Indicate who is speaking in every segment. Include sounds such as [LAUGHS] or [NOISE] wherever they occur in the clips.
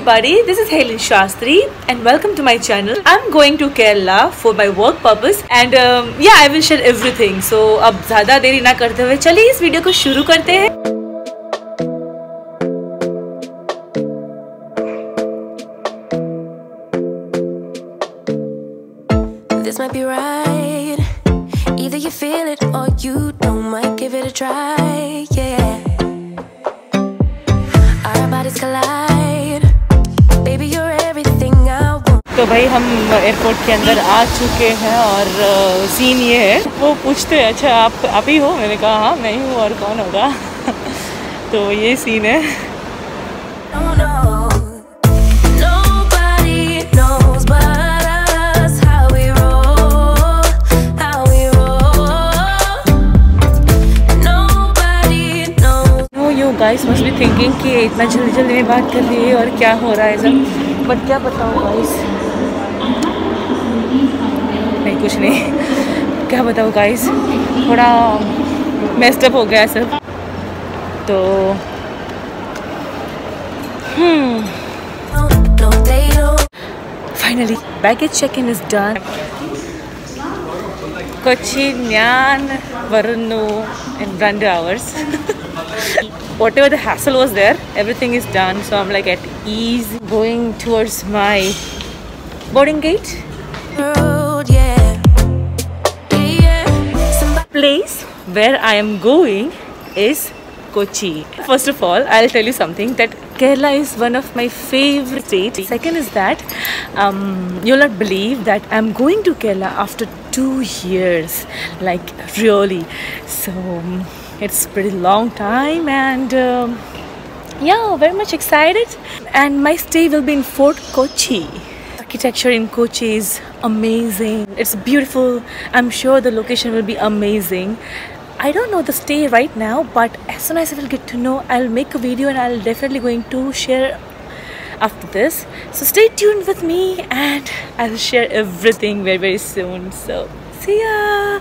Speaker 1: everybody, this is Helen Shastri and welcome to my channel. I'm going to Kerala for my work purpose and um, yeah, I will share everything. So अब ज़्यादा देरी ना करते हुए चलिए इस video को शुरू करते हैं
Speaker 2: This might be right. Either you feel it or you don't. Might give it a try.
Speaker 1: हम एयरपोर्ट के अंदर आ चुके हैं और सीन ये है। वो पूछते हैं अच्छा आप आप ही? हो मैंने कहा हाँ मैं ही हूँ और कौन होगा? [LAUGHS] तो ये सीन है।
Speaker 2: No.
Speaker 1: Guys must be thinking कि इतना जल्दी जल्दी में बात कर रही है और क्या हो रहा है सब। बट क्या बताऊँ गाइस कुछ नहीं क्या बताऊँ गाइस थोड़ा मेस्ड अप हो गया है सब तो
Speaker 2: No, no, they don't.
Speaker 1: Finally, baggage check-in is done. Kochi, Nyan, Varunu in Brand hours. [LAUGHS] Whatever the hassle was there, everything is done. So I'm like at ease going towards my boarding gate Where I am going is Kochi. First of all, I'll tell you something that Kerala is one of my favorite states. Second is that um, you'll not believe that I'm going to Kerala after two years, like really. So um, it's pretty long time and. Um, yeah, very much excited. And my stay will be in Fort Kochi. Architecture in Kochi is amazing. It's beautiful. I'm sure the location will be amazing. I don't know the stay right now, but as soon as I will get to know, I'll make a video and I'll definitely going to share after this. So stay tuned with me and I'll share everything very very soon. So see ya.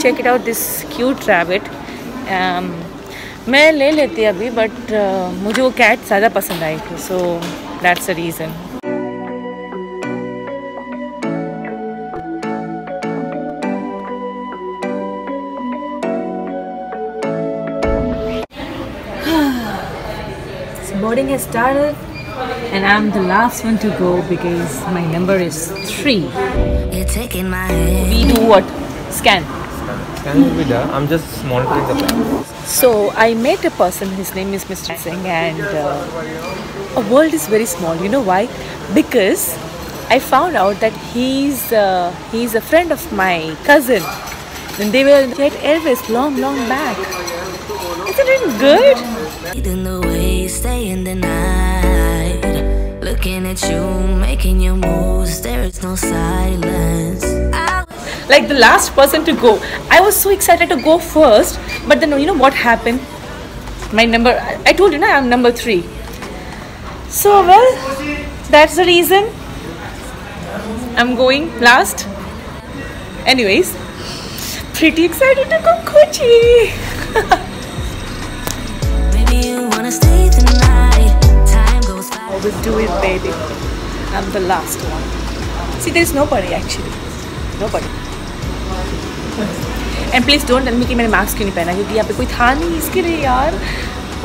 Speaker 1: check it out this cute rabbit um, मैं ले लेती अभी but मुझे वो cat ज़्यादा पसंद आई थी so that's the [SIGHS] reason boarding has started and I'm the last one to go because my number is three.
Speaker 2: You're taking my hand.
Speaker 1: We do what? Scan.
Speaker 3: Can will be there. I'm just monitoring the plan.
Speaker 1: So I met a person. His name is Mr. Singh, and uh, a world is very small. You know why? Because I found out that he's uh, he's a friend of my cousin, and they were in Jet Airways long, long back. Isn't it good?
Speaker 2: In the way, stay in the night. Looking at you, making your moves. There is no silence. I
Speaker 1: Like the last person to go. I was so excited to go first, but then you know what happened? My number. I told you, now I'm number three. So well, that's the reason I'm going last. Anyways, pretty excited to go Kochi.
Speaker 2: Maybe you wanna stay the night. Time goes
Speaker 1: I will do it, baby. I'm the last one. See, there's nobody actually. दो but and please don't tell me कि मैंने mask क्यों नहीं पहना? क्योंकि यहाँ पे कोई था नहीं इसके लिए यार।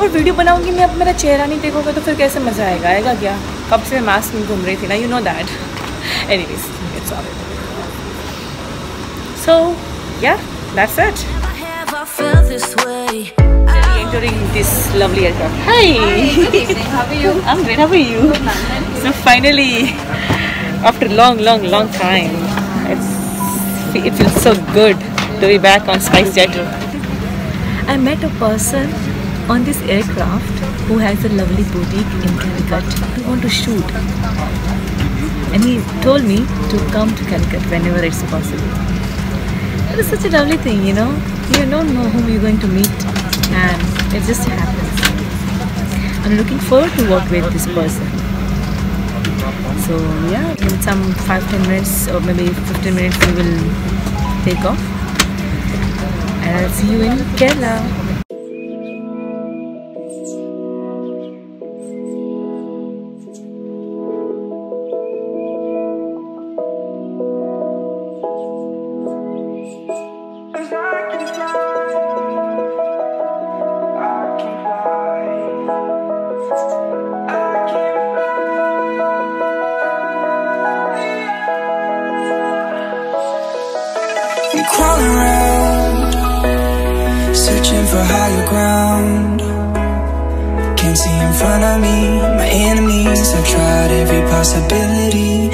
Speaker 1: और वीडियो बनाऊँगी मैं अब मेरा चेहरा नहीं देखोगे तो फिर कैसे मज़ा आएगा? आएगा क्या? कब से मैं मास्क नहीं घूम रही थी ना?
Speaker 2: You know that anyways sorry so
Speaker 1: यार that's it during hi, how are you? I'm great. How are you? So finally after long long long time it feels so good to be back on SpiceJet. I met a person on this aircraft who has a lovely boutique in Calicut. I want to shoot, and he told me to come to Calicut whenever it's possible. It is such a lovely thing, you know. You don't know whom you're going to meet, and it just happens. I'm looking forward to work with this person. So yeah, in some 5-10 minutes or maybe 15 minutes we will take off. And I'll see you in Kerala.
Speaker 4: Searching for higher ground. Can't see in front of me, my enemies. I've tried every possibility,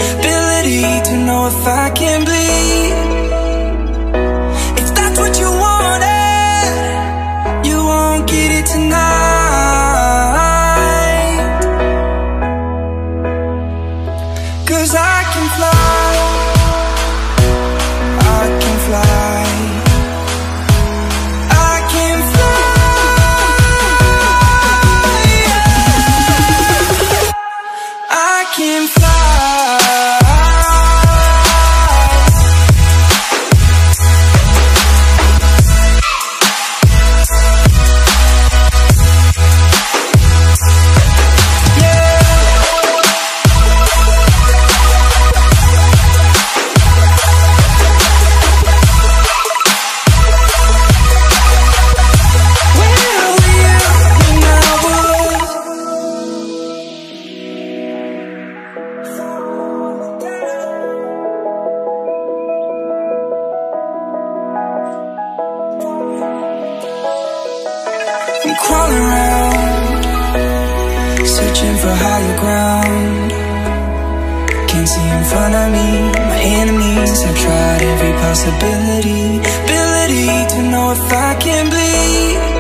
Speaker 4: Front of me, my enemies. I've tried every possibility, ability to know if I can bleed.